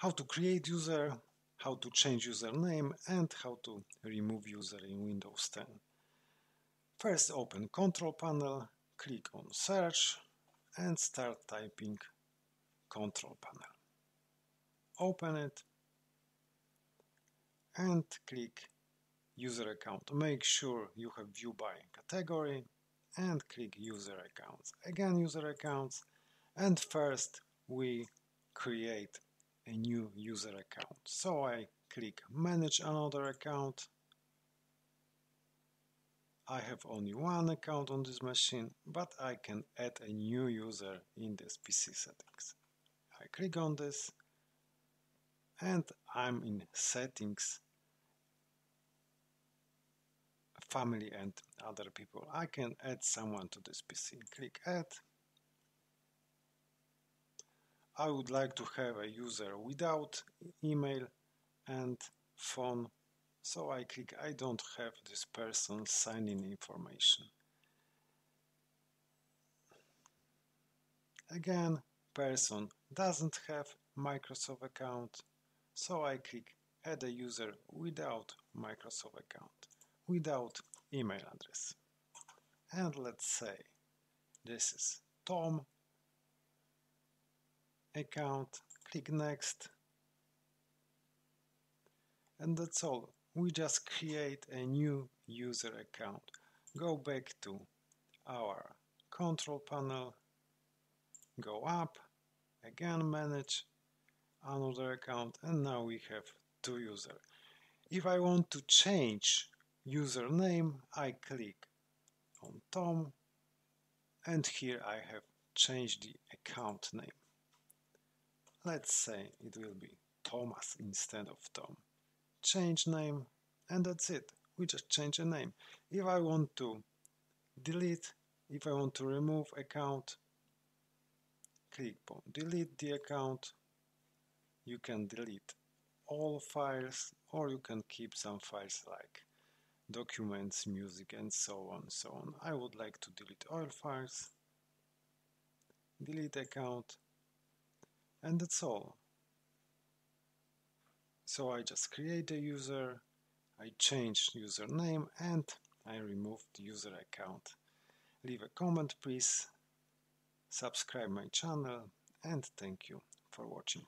how to create user, how to change username and how to remove user in Windows 10. First open control panel, click on search and start typing control panel. Open it and click user account. Make sure you have view by category and click user accounts. Again user accounts and first we create a new user account. So I click manage another account. I have only one account on this machine, but I can add a new user in this PC settings. I click on this and I'm in settings family and other people. I can add someone to this PC. Click add. I would like to have a user without email and phone. So I click I don't have this person sign in information. Again, person doesn't have Microsoft account. So I click add a user without Microsoft account without email address. And let's say this is Tom account, click next. And that's all. We just create a new user account. Go back to our control panel, go up, again manage another account and now we have two users. If I want to change username, I click on Tom and here I have changed the account name. Let's say it will be Thomas instead of Tom. Change name and that's it. We just change a name. If I want to delete, if I want to remove account, click on delete the account. You can delete all files or you can keep some files like documents, music and so on so on. I would like to delete all files, delete account and that's all. So I just create a user, I change username and I remove the user account. Leave a comment please, subscribe my channel and thank you for watching.